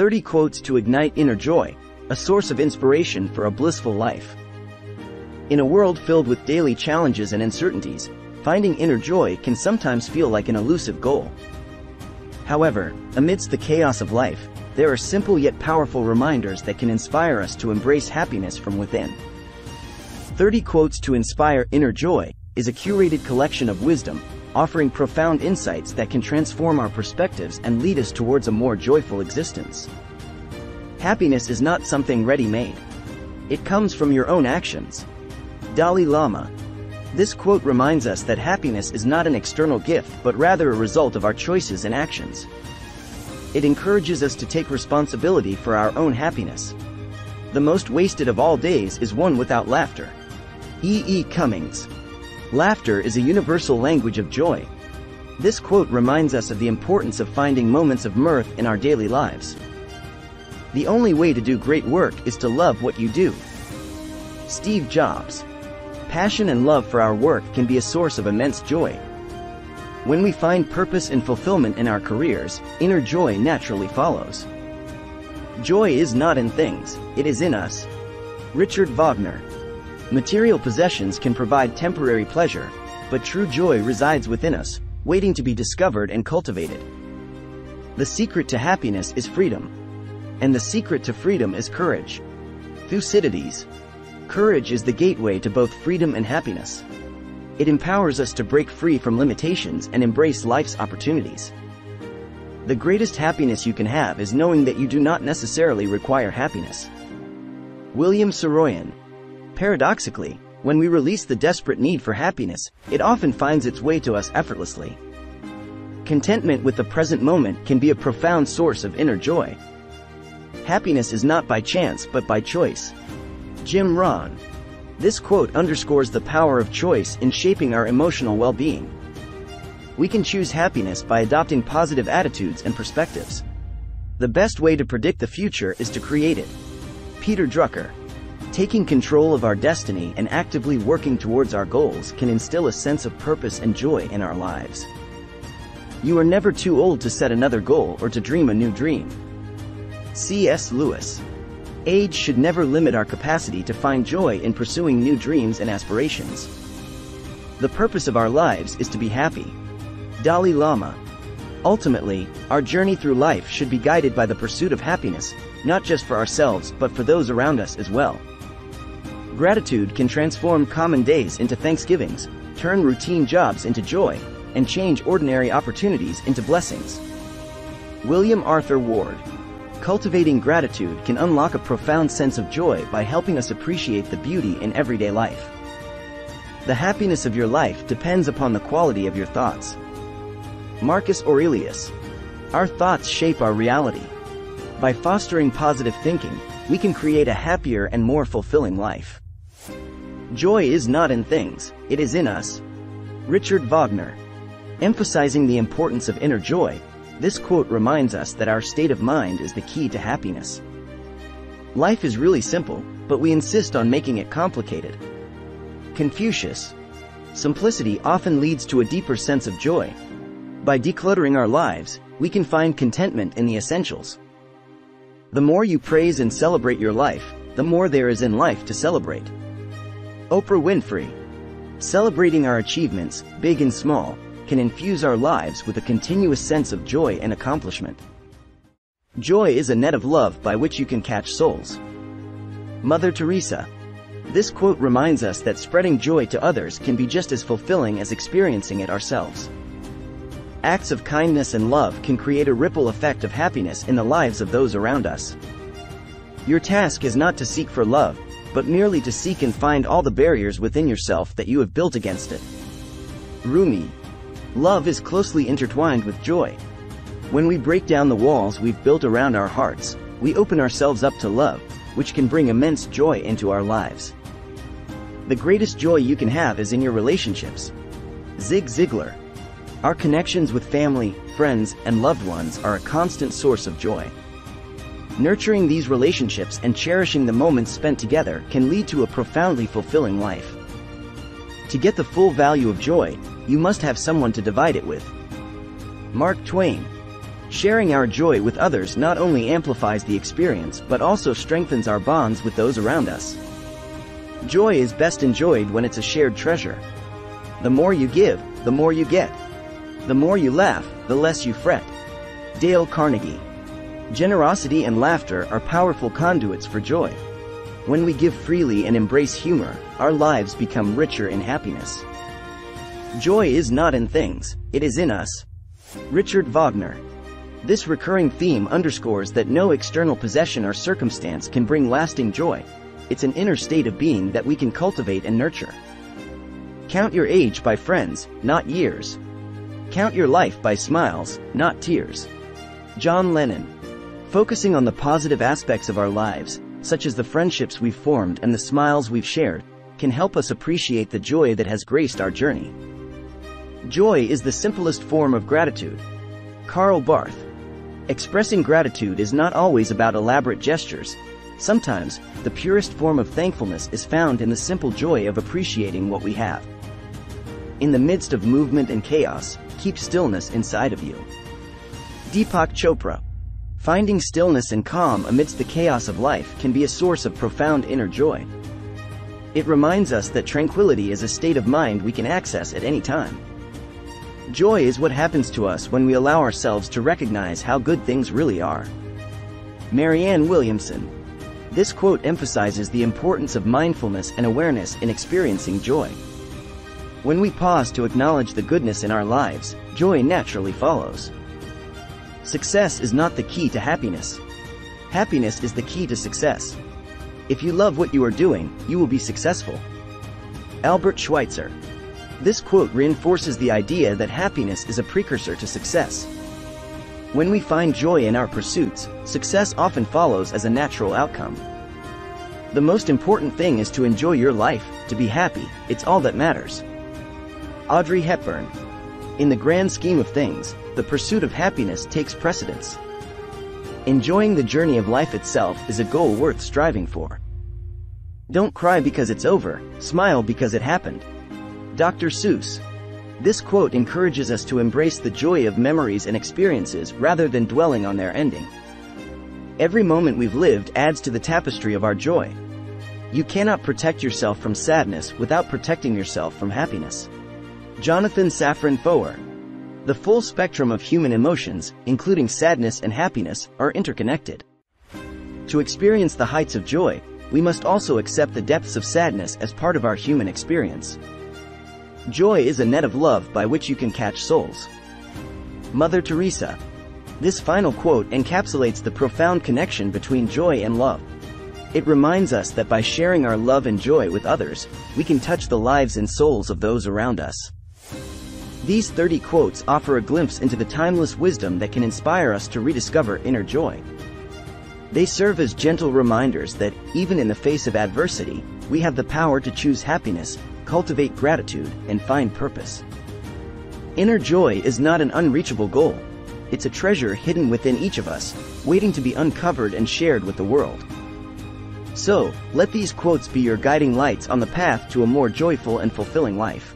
30 quotes to ignite inner joy, a source of inspiration for a blissful life. In a world filled with daily challenges and uncertainties, finding inner joy can sometimes feel like an elusive goal. However, amidst the chaos of life, there are simple yet powerful reminders that can inspire us to embrace happiness from within. 30 Quotes to Inspire Inner Joy is a curated collection of wisdom, offering profound insights that can transform our perspectives and lead us towards a more joyful existence. Happiness is not something ready-made. It comes from your own actions. Dalai Lama. This quote reminds us that happiness is not an external gift but rather a result of our choices and actions. It encourages us to take responsibility for our own happiness. The most wasted of all days is one without laughter. E. E. Cummings. Laughter is a universal language of joy. This quote reminds us of the importance of finding moments of mirth in our daily lives. The only way to do great work is to love what you do. Steve Jobs. Passion and love for our work can be a source of immense joy. When we find purpose and fulfillment in our careers, inner joy naturally follows. Joy is not in things, it is in us. Richard Wagner. Material possessions can provide temporary pleasure, but true joy resides within us, waiting to be discovered and cultivated. The secret to happiness is freedom. And the secret to freedom is courage. Thucydides. Courage is the gateway to both freedom and happiness. It empowers us to break free from limitations and embrace life's opportunities. The greatest happiness you can have is knowing that you do not necessarily require happiness. William Saroyan. Paradoxically, when we release the desperate need for happiness, it often finds its way to us effortlessly. Contentment with the present moment can be a profound source of inner joy. Happiness is not by chance but by choice. Jim Rohn. This quote underscores the power of choice in shaping our emotional well-being. We can choose happiness by adopting positive attitudes and perspectives. The best way to predict the future is to create it. Peter Drucker. Taking control of our destiny and actively working towards our goals can instill a sense of purpose and joy in our lives. You are never too old to set another goal or to dream a new dream. C.S. Lewis. Age should never limit our capacity to find joy in pursuing new dreams and aspirations. The purpose of our lives is to be happy. Dalai Lama. Ultimately, our journey through life should be guided by the pursuit of happiness, not just for ourselves but for those around us as well. Gratitude can transform common days into thanksgivings, turn routine jobs into joy, and change ordinary opportunities into blessings. William Arthur Ward. Cultivating gratitude can unlock a profound sense of joy by helping us appreciate the beauty in everyday life. The happiness of your life depends upon the quality of your thoughts. Marcus Aurelius. Our thoughts shape our reality. By fostering positive thinking, we can create a happier and more fulfilling life. Joy is not in things, it is in us. Richard Wagner. Emphasizing the importance of inner joy, this quote reminds us that our state of mind is the key to happiness. Life is really simple, but we insist on making it complicated. Confucius. Simplicity often leads to a deeper sense of joy. By decluttering our lives, we can find contentment in the essentials. The more you praise and celebrate your life, the more there is in life to celebrate. Oprah Winfrey. Celebrating our achievements, big and small, can infuse our lives with a continuous sense of joy and accomplishment. Joy is a net of love by which you can catch souls. Mother Teresa. This quote reminds us that spreading joy to others can be just as fulfilling as experiencing it ourselves. Acts of kindness and love can create a ripple effect of happiness in the lives of those around us. Your task is not to seek for love, but merely to seek and find all the barriers within yourself that you have built against it. Rumi. Love is closely intertwined with joy. When we break down the walls we've built around our hearts, we open ourselves up to love, which can bring immense joy into our lives. The greatest joy you can have is in your relationships. Zig Ziglar. Our connections with family, friends, and loved ones are a constant source of joy. Nurturing these relationships and cherishing the moments spent together can lead to a profoundly fulfilling life. To get the full value of joy, you must have someone to divide it with. Mark Twain. Sharing our joy with others not only amplifies the experience but also strengthens our bonds with those around us. Joy is best enjoyed when it's a shared treasure. The more you give, the more you get. The more you laugh, the less you fret. Dale Carnegie. Generosity and laughter are powerful conduits for joy. When we give freely and embrace humor, our lives become richer in happiness. Joy is not in things, it is in us. Richard Wagner. This recurring theme underscores that no external possession or circumstance can bring lasting joy. It's an inner state of being that we can cultivate and nurture. Count your age by friends, not years. Count your life by smiles, not tears. John Lennon. Focusing on the positive aspects of our lives, such as the friendships we've formed and the smiles we've shared, can help us appreciate the joy that has graced our journey. Joy is the simplest form of gratitude. Karl Barth. Expressing gratitude is not always about elaborate gestures. Sometimes, the purest form of thankfulness is found in the simple joy of appreciating what we have. In the midst of movement and chaos, keep stillness inside of you. Deepak Chopra. Finding stillness and calm amidst the chaos of life can be a source of profound inner joy. It reminds us that tranquility is a state of mind we can access at any time. Joy is what happens to us when we allow ourselves to recognize how good things really are. Marianne Williamson. This quote emphasizes the importance of mindfulness and awareness in experiencing joy. When we pause to acknowledge the goodness in our lives, joy naturally follows. Success is not the key to happiness. Happiness is the key to success. If you love what you are doing, you will be successful. Albert Schweitzer. This quote reinforces the idea that happiness is a precursor to success. When we find joy in our pursuits, success often follows as a natural outcome. The most important thing is to enjoy your life, to be happy, it's all that matters. Audrey Hepburn. In the grand scheme of things, the pursuit of happiness takes precedence. Enjoying the journey of life itself is a goal worth striving for. Don't cry because it's over, smile because it happened. Dr. Seuss. This quote encourages us to embrace the joy of memories and experiences rather than dwelling on their ending. Every moment we've lived adds to the tapestry of our joy. You cannot protect yourself from sadness without protecting yourself from happiness. Jonathan Safran Foer. The full spectrum of human emotions, including sadness and happiness, are interconnected. To experience the heights of joy, we must also accept the depths of sadness as part of our human experience. Joy is a net of love by which you can catch souls. Mother Teresa. This final quote encapsulates the profound connection between joy and love. It reminds us that by sharing our love and joy with others, we can touch the lives and souls of those around us. These 30 quotes offer a glimpse into the timeless wisdom that can inspire us to rediscover inner joy. They serve as gentle reminders that, even in the face of adversity, we have the power to choose happiness, cultivate gratitude, and find purpose. Inner joy is not an unreachable goal. It's a treasure hidden within each of us, waiting to be uncovered and shared with the world. So, let these quotes be your guiding lights on the path to a more joyful and fulfilling life.